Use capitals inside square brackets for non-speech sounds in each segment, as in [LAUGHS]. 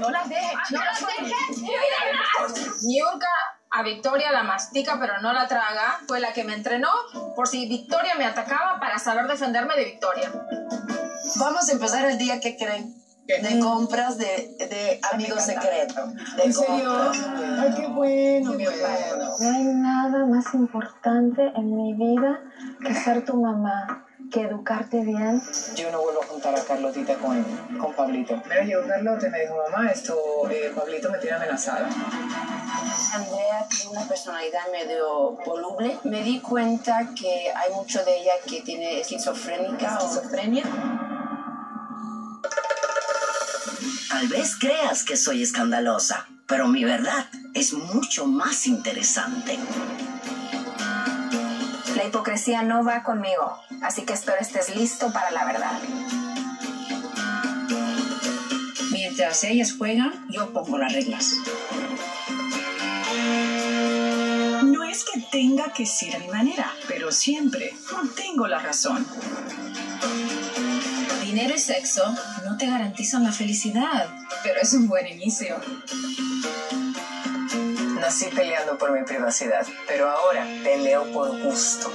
No las dejes, no las dejes. Niurka a Victoria la mastica pero no la traga, fue la que me entrenó por si Victoria me atacaba para saber defenderme de Victoria. Vamos a empezar el día que creen. De compras de, de amigos secretos. ¿En serio? Ay, qué bueno, mi hermano. No hay nada más importante en mi vida que ser tu mamá, que educarte bien. Yo no vuelvo a juntar a Carlotita con, con Pablito. Me llegó Carlota y me dijo, mamá, esto, eh, Pablito me tiene amenazada. Andrea tiene una personalidad medio voluble. Me di cuenta que hay mucho de ella que tiene esquizofrénica o esquizofrenia. Tal vez creas que soy escandalosa, pero mi verdad es mucho más interesante. La hipocresía no va conmigo, así que espero estés listo para la verdad. Mientras ellas juegan, yo pongo las reglas. No es que tenga que ser a mi manera, pero siempre tengo la razón. Dinero y sexo no te garantizan la felicidad, pero es un buen inicio. Nací peleando por mi privacidad, pero ahora peleo por gusto.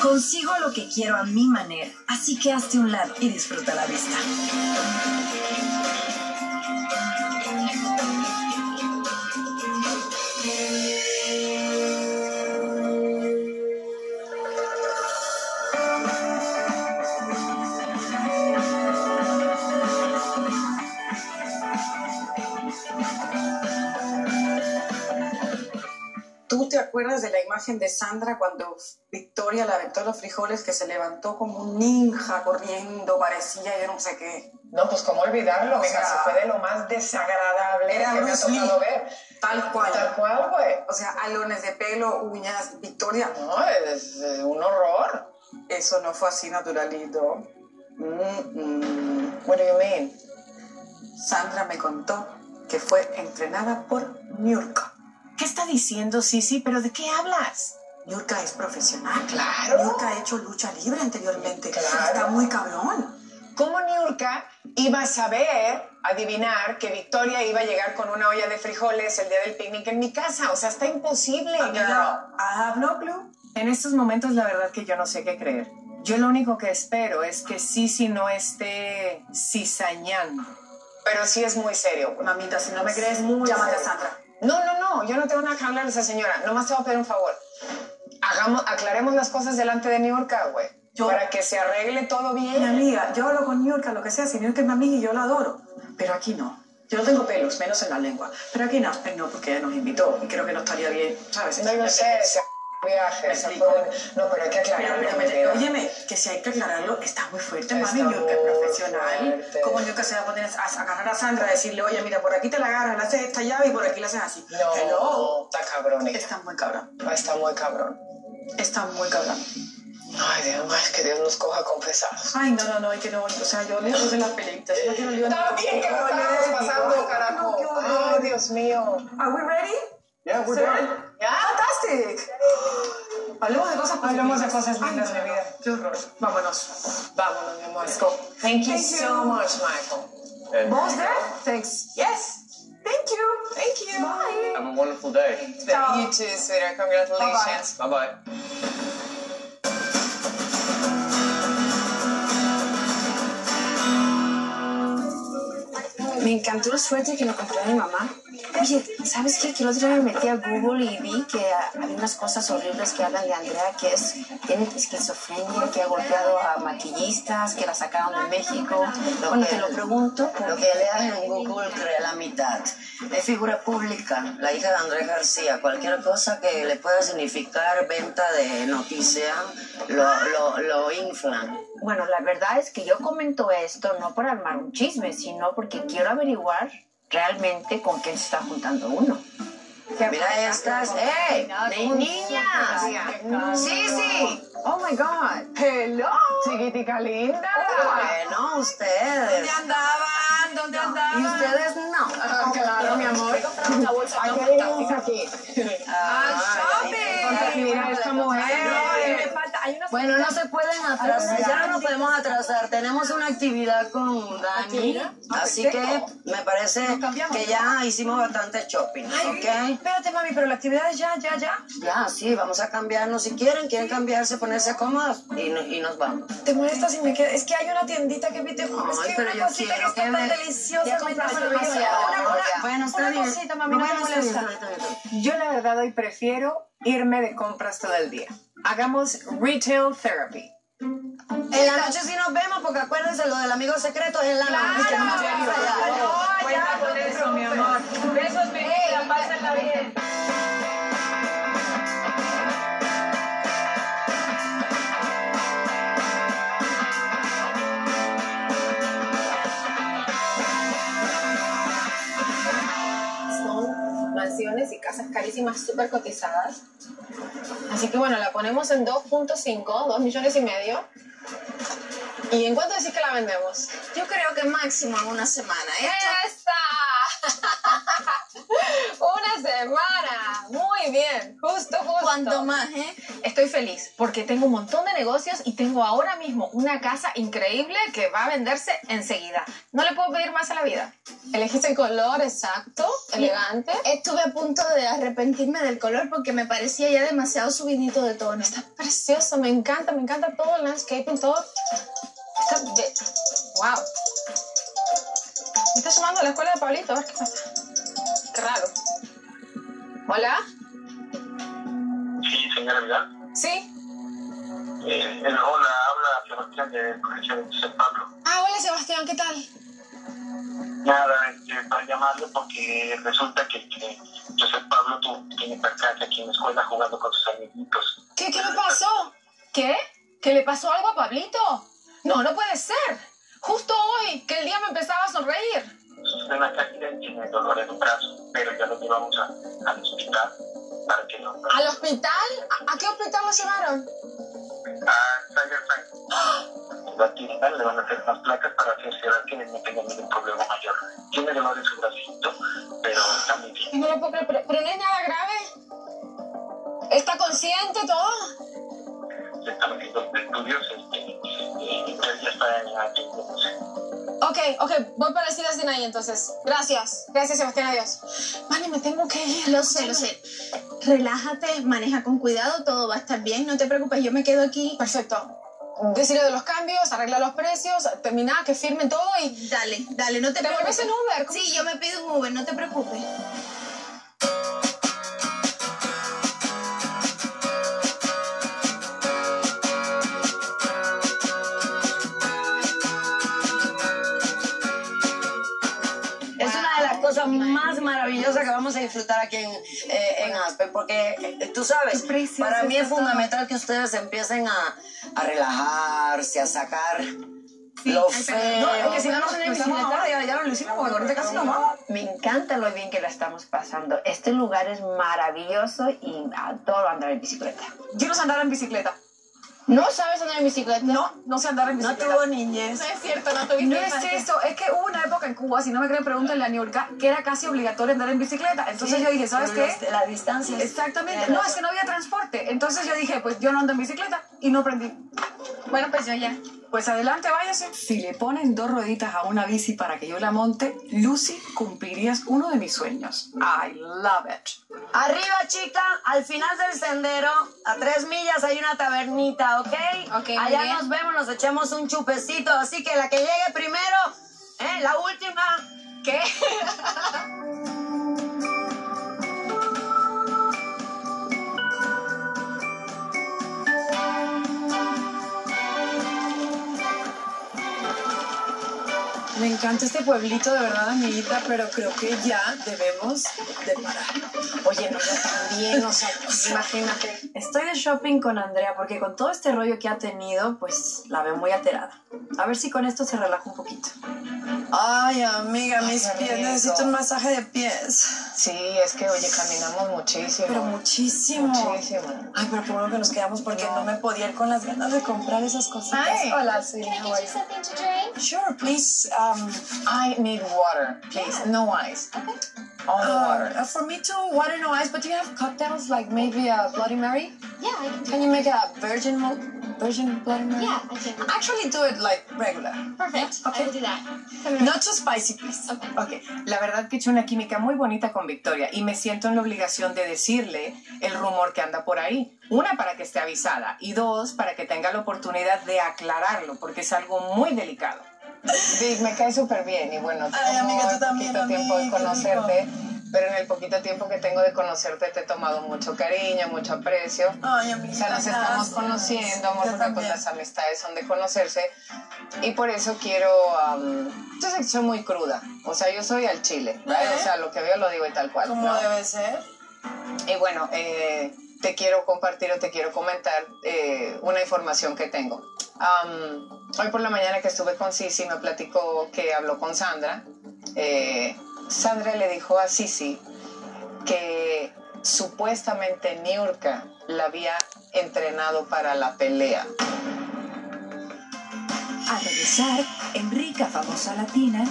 Consigo lo que quiero a mi manera, así que hazte un lado y disfruta la vista. Te acuerdas de la imagen de Sandra cuando Victoria le aventó los frijoles que se levantó como un ninja corriendo, parecía yo no sé qué? No, pues cómo olvidarlo, O sea, si fue de lo más desagradable era que me ha Bruce Lee. tocado ver. Tal cual. Tal cual, güey. O sea, alones de pelo, uñas, Victoria. No, es, es un horror. Eso no fue así naturalito. Mm. What do you mean? Sandra me contó que fue entrenada por Niurka. ¿Qué está diciendo Sisi? ¿Pero de qué hablas? Niurka es profesional. Claro. Niurka ha hecho lucha libre anteriormente. Claro. Está muy cabrón. ¿Cómo Niurka iba a saber, adivinar, que Victoria iba a llegar con una olla de frijoles el día del picnic en mi casa? O sea, está imposible. Amiga, I have no clue. En estos momentos, la verdad que yo no sé qué creer. Yo lo único que espero es que Sisi no esté cizañando. Pero sí es muy serio. Mamita, si no me crees, llámate a. Sandra. No, no, no, yo no tengo nada que hablarle a esa señora. Nomás te voy a pedir un favor. Hagamos, aclaremos las cosas delante de Niurka, güey. Yo- Para que se arregle todo Mi bien. amiga, yo hablo con Niurka, lo que sea, si Niurka es mi amiga y yo la adoro. Pero aquí no. Yo no tengo pelos, menos en la lengua. Pero aquí no, eh, no, porque ella nos invitó y creo que no estaría bien, ¿sabes? No lo sé, ese viaje. Me esa explico. fue- No, pero hay que aclararlo. pero, pero, óyeme, que si hay que aclararlo, está muy fuerte, Está mami. Niurka es muy profesional. fuerte. ¿Cómo Niurka se va a poner a, a agarrar a Sandra y decirle, oye, mira, por aquí te la agarras, le haces esta llave y por aquí le haces así? No, Hello. está cabrón. Está muy cabrón. Está muy cabrón. Está muy cabrón. Ay, Dios mío, que Dios nos coja confesados. Ay, no, no, no, es que no, o sea, yo lejos de las pelitas, no quiero lío. Está bien que lo estamos pasando, carajo. Ay, Dios mío. Are we ready? Yeah, we're done. Yeah. Fantastic. Hablemos de cosas Hablemos de positivas. cosas lindas, no, vida. Qué horror. Vámonos. Vámonos, mi amor. Let's go. Thank you Thank so you. much, Michael. Boss there? Thanks. Yes. Thank you. Thank you. Bye. Have a wonderful day. Ciao. You too, sweetheart. Congratulations. Bye bye. Me encantó el suéter que me compró mi mamá. Oye, ¿sabes qué? Que el otro día me metí a Google y vi que había unas cosas horribles que hablan de Andrea, que es, tiene esquizofrenia, que ha golpeado a maquillistas, que la sacaron de México. Lo Bueno, que- te lo pregunto. Lo que leas en Google crea la mitad. Es figura pública, la hija de Andrés García. Cualquier cosa que le pueda significar venta de noticia, lo, lo, lo inflan. Bueno, la verdad es que yo comento esto no por armar un chisme, sino porque quiero averiguar realmente con quién se está juntando uno. Mira estas. ¡Eh! ¡Ni niñas! ¡Sí, sí! Oh my God. Hello. Chiquitica linda. Bueno, ustedes. andaban? ¿Dónde andaban? Y ustedes no. Ah, claro, mi amor. Ay, ¿qué venimos aquí? Ah, Mira esta mujer. Una Bueno, no se pueden atrasar, ya no nos podemos atrasar. Tenemos una actividad con Dani, así que me parece que ya hicimos bastante shopping, ¿ok? Espérate, mami, pero la actividad es ya, ya, ya. Ya, sí, vamos a cambiarnos. Si quieren, quieren cambiarse, ponerse cómodos y, no- y nos vamos. ¿Te molesta si me quedo? Es que hay una tiendita que vi, te juro, es que pero hay yo una cosita que está tan me- deliciosa. Encanta demasiado, Una, cosita, mami, no, molesta. está bien. Yo la verdad hoy prefiero irme de compras todo el día. Hagamos retail therapy. En la noche sí nos vemos, porque acuérdense, lo del amigo secreto es en la noche. no carísimas súper cotizadas. Así que bueno, la ponemos en 2.5, 2 millones y medio. ¿Y en cuánto decís que la vendemos? Yo creo que máximo en una semana. ¿eh? ¡Esta! ¡Una semana! Muy bien, justo, justo. Cuanto más, ¿eh? Estoy feliz porque tengo un montón de negocios y tengo ahora mismo una casa increíble que va a venderse enseguida. No le puedo pedir más a la vida. Elegiste el color exacto, elegante. Estuve a punto de arrepentirme del color porque me parecía ya demasiado subidito de tono. Está precioso, me encanta, me encanta todo el landscaping, todo. Está. ¡Wow! Me está llamando a la escuela de Pablito, a ver qué pasa. Qué raro. ¿Hola? Sí, señora Vidal. ¿Sí? Eh, hola, habla Sebastián del Colegio de San Pablo. Ah, hola Sebastián, ¿qué tal? Nada, este, para llamarle porque resulta que, que José Pablo tu- tiene percance aquí en la escuela jugando con sus amiguitos. ¿Qué, qué le pasó? ¿Qué? ¿Que le pasó algo a Pablito? No, no puede ser. Justo hoy, que el día me empezaba a sonreír. Sufre una caída y tiene dolor en un brazo, pero ya lo llevamos a- al hospital. ¿Al hospital? ¿A, a qué hospital lo llevaron? A. La tienda le van a hacer unas placas para cerciorar que no tenga ningún problema mayor. Tiene dolor en su bracito, pero está muy bien. No lo puedo creer, pero, pero no es nada grave. ¿Está consciente todo? se están haciendo estudios este, y pero ya está en la. Ok, ok, voy para el Cine ahí entonces. Gracias. Gracias, Sebastián, adiós. Vale, me tengo que ir. Lo sé, lo sé. Relájate, maneja con cuidado, todo va a estar bien. No te preocupes, yo me quedo aquí. Perfecto. Decirle de los cambios, arreglar los precios, terminar, que firmen todo y... Dale, dale, no te, ¿Te preocupes. vuelves en Uber? Sí, yo me pido un Uber, no te preocupes. Más maravillosas que vamos a disfrutar aquí en, eh, en Aspen, porque eh, tú sabes, para mí es fundamental que ustedes empiecen a, a relajarse, a sacar lo feo. No, es que si no nos empezamos ahora, ya, ya lo hicimos, porque ahorita casi nos vamos. Me encanta lo bien que la estamos pasando. Este lugar es maravilloso y adoro andar en bicicleta. Yo no sé andar en bicicleta. ¿No sabes andar en bicicleta? No, no sé andar en No bicicleta. tuvo niñez. No es cierto, no tuviste No es eso, es que hubo una época en Cuba, si no me creen, pregúntenle a Niurka, que era casi obligatorio andar en bicicleta. Entonces yo dije, ¿sabes qué? los- Las distancias. Exactamente. No, es que no había transporte. Entonces yo dije, pues yo no ando en bicicleta y no aprendí. Bueno, pues yo ya. Pues adelante, váyase. Si le ponen dos rueditas a una bici para que yo la monte, Lucy, cumplirías uno de mis sueños. I love it. Arriba, chica, al final del sendero, a tres millas hay una tabernita, ¿ok? Ok, muy Allá bien. nos vemos, nos echamos un chupecito, así que la que llegue primero, ¿eh? La última. ¿Qué? [LAUGHS] Me encanta este pueblito, de verdad, amiguita, pero creo que ya debemos de parar. Oye, no, yo también, o sea, imagínate. Estoy de shopping con Andrea porque con todo este rollo que ha tenido, pues la veo muy alterada. A ver si con esto se relaja un poquito. Ay, amiga, mis qué pies, rico. necesito un masaje de pies. Sí, es que, oye, caminamos muchísimo. Pero muchísimo. Muchísimo. Ay, pero por lo que nos quedamos porque no. me podía ir con las ganas de comprar esas cositas. Hi. Hola, you? to drink? Sure, please. Um, I need water, please. No ice. Okay. Only water. uh, for me too, water no ice. But do you have cocktails like maybe a Bloody Mary? Yeah, I can Can you make a virgin malt? Persian blood and Yeah, I can. Actually, do it like regular. Perfect. Okay. I'll do that. Not too spicy, please. Ok, la verdad que he hecho una química muy bonita con Victoria y me siento en la obligación de decirle el rumor que anda por ahí. Una, para que esté avisada y dos, para que tenga la oportunidad de aclararlo, porque es algo muy delicado. Vic, me cae súper bien y bueno, Ay, amiga, tú tengo también, poquito tiempo de amiga, conocerte, pero en el poquito tiempo que tengo de conocerte te he tomado mucho cariño, mucho aprecio. Ay, O amiga. sea, nos estamos gracias. conociendo, amor, porque pues las amistades son de conocerse. Y por eso quiero... am, yo sé que soy muy cruda. O sea, yo soy al chile, ¿vale? O sea, lo que veo lo digo y tal cual. Como ¿no? debe ser. Y bueno, eh, te quiero compartir o te quiero comentar eh, una información que tengo. Am, hoy por la mañana que estuve con Sisi me platicó que habló con Sandra. Eh, Sandra le dijo a Sisi que supuestamente Niurka la había entrenado para la pelea. Al regresar, Enrica, famosa latina,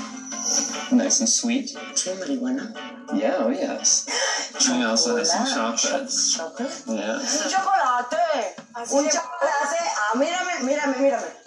Nice and sweet. Sí, marihuana. Yeah, oh yes. [GASPS] I also some chocolate. Chocolate. Yeah. Un chocolate. Un chocolate. Ah, mírame, mírame, mírame.